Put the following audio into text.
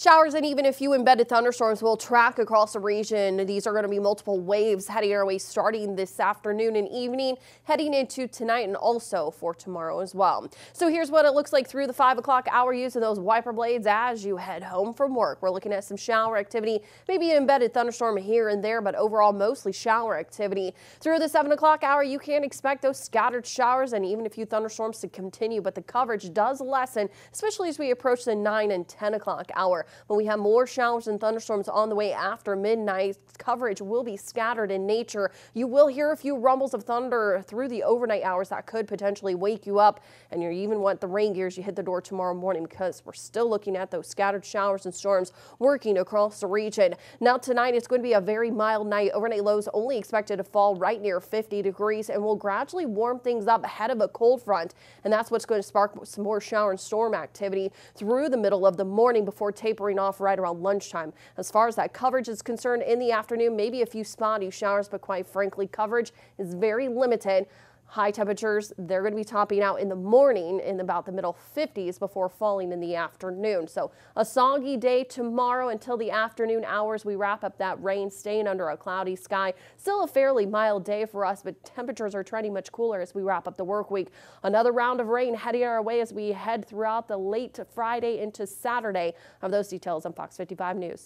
Showers and even a few embedded thunderstorms will track across the region. These are going to be multiple waves heading our way starting this afternoon and evening, heading into tonight and also for tomorrow as well. So here's what it looks like through the 5 o'clock hour using those wiper blades as you head home from work. We're looking at some shower activity, maybe an embedded thunderstorm here and there, but overall mostly shower activity. Through the 7 o'clock hour, you can expect those scattered showers and even a few thunderstorms to continue, but the coverage does lessen, especially as we approach the 9 and 10 o'clock hour. But we have more showers and thunderstorms on the way after midnight. Coverage will be scattered in nature. You will hear a few rumbles of thunder through the overnight hours that could potentially wake you up. And you even want the rain gear gears you hit the door tomorrow morning because we're still looking at those scattered showers and storms working across the region. Now tonight it's going to be a very mild night. Overnight lows only expected to fall right near 50 degrees and will gradually warm things up ahead of a cold front. And that's what's going to spark some more shower and storm activity through the middle of the morning before tapering tapering off right around lunchtime. As far as that coverage is concerned in the afternoon, maybe a few spotty showers, but quite frankly, coverage is very limited. High temperatures, they're going to be topping out in the morning in about the middle 50s before falling in the afternoon. So a soggy day tomorrow until the afternoon hours. We wrap up that rain staying under a cloudy sky. Still a fairly mild day for us, but temperatures are trending much cooler as we wrap up the work week. Another round of rain heading our way as we head throughout the late Friday into Saturday. Of those details on Fox 55 News.